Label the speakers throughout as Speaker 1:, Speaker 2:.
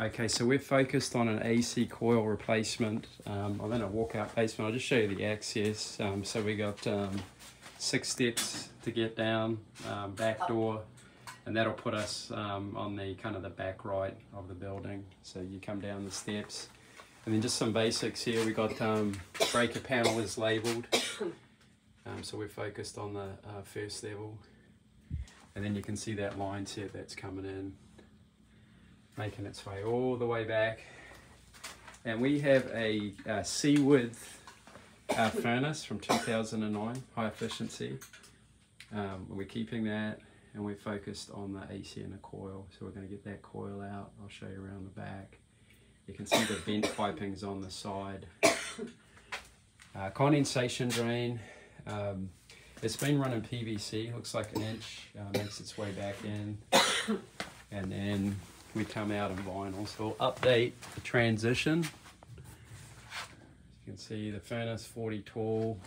Speaker 1: Okay, so we're focused on an AC coil replacement. Um, I'm in a walkout basement. I'll just show you the access. Um, so we got um, six steps to get down, um, back door, and that'll put us um, on the kind of the back right of the building. So you come down the steps. And then just some basics here. We got um, breaker panel is labeled. So we're focused on the uh, first level. And then you can see that line set that's coming in making its way all the way back. And we have a, a C width uh, furnace from 2009, high efficiency. Um, we're keeping that and we're focused on the AC and the coil. So we're going to get that coil out. I'll show you around the back. You can see the vent pipings on the side. Uh, condensation drain. Um, it's been running PVC, looks like an inch, uh, makes its way back in. And then we come out in vinyl. So we'll update the transition. You can see the furnace 40 tall.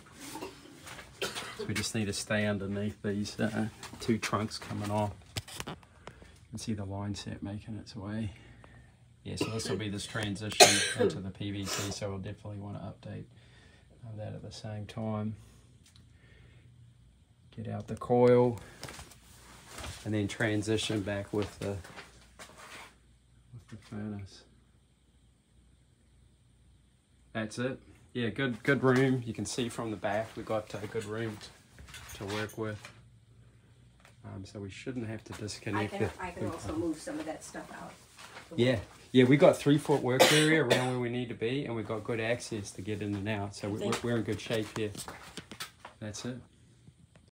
Speaker 1: So we just need to stay underneath these uh, two trunks coming off. You can see the line set making its way. Yeah, so this will be this transition into the PVC, so we'll definitely want to update uh, that at the same time. Get out the coil and then transition back with the the furnace. That's it. Yeah, good good room. You can see from the back we got a good room to work with. Um, so we shouldn't have to
Speaker 2: I
Speaker 1: disconnect
Speaker 2: can,
Speaker 1: it.
Speaker 2: I can also move some of that stuff out.
Speaker 1: Yeah, yeah, we got three foot work area around where we need to be, and we've got good access to get in and out. So we're, we're in good shape here. That's it.